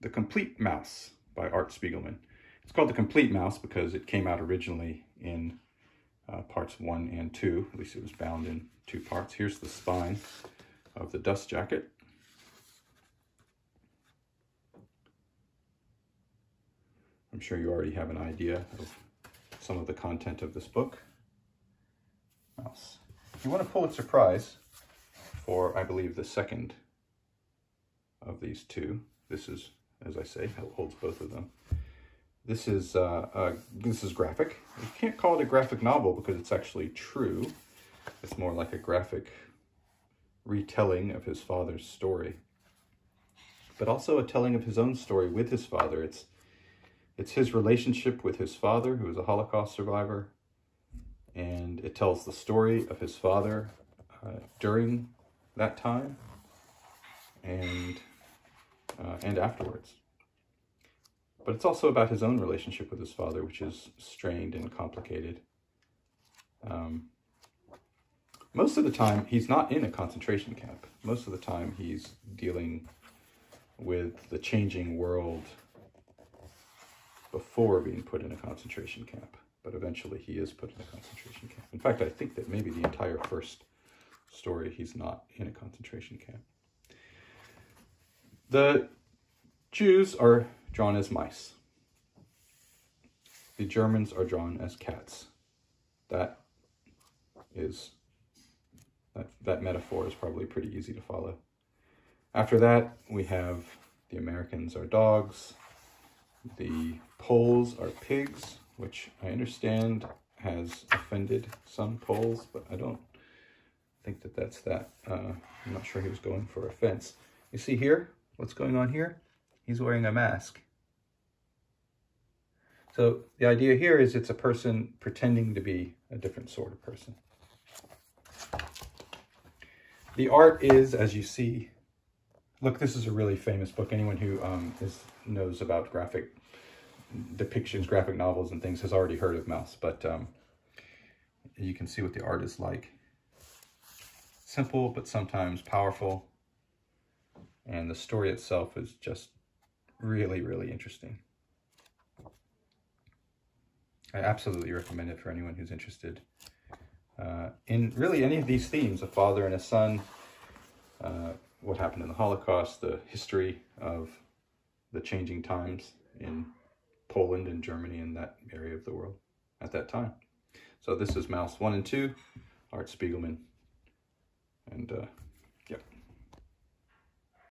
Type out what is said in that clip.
The Complete Maus by Art Spiegelman. It's called The Complete Maus because it came out originally in uh, parts one and two. At least it was bound in two parts. Here's the spine of the dust jacket. I'm sure you already have an idea of some of the content of this book. Maus. You want to pull a Pulitzer Prize for, I believe, the second of these two, this is, as I say, holds both of them. This is uh, uh, this is graphic. You can't call it a graphic novel because it's actually true. It's more like a graphic retelling of his father's story, but also a telling of his own story with his father. It's it's his relationship with his father, who is a Holocaust survivor, and it tells the story of his father uh, during that time and uh, and afterwards. But it's also about his own relationship with his father, which is strained and complicated. Um, most of the time, he's not in a concentration camp. Most of the time, he's dealing with the changing world before being put in a concentration camp. But eventually, he is put in a concentration camp. In fact, I think that maybe the entire first story, he's not in a concentration camp. The Jews are drawn as mice. The Germans are drawn as cats. That is, that, that metaphor is probably pretty easy to follow. After that, we have the Americans are dogs. The Poles are pigs, which I understand has offended some Poles, but I don't think that that's that. Uh, I'm not sure he was going for offense. You see here, what's going on here? He's wearing a mask. So the idea here is it's a person pretending to be a different sort of person. The art is, as you see, look, this is a really famous book. Anyone who um, is, knows about graphic depictions, graphic novels and things has already heard of Maus, but um, you can see what the art is like. Simple, but sometimes powerful. And the story itself is just really, really interesting. I absolutely recommend it for anyone who's interested uh, in really any of these themes, a father and a son, uh, what happened in the Holocaust, the history of the changing times in Poland and Germany and that area of the world at that time. So this is Maus 1 and 2, Art Spiegelman. And uh,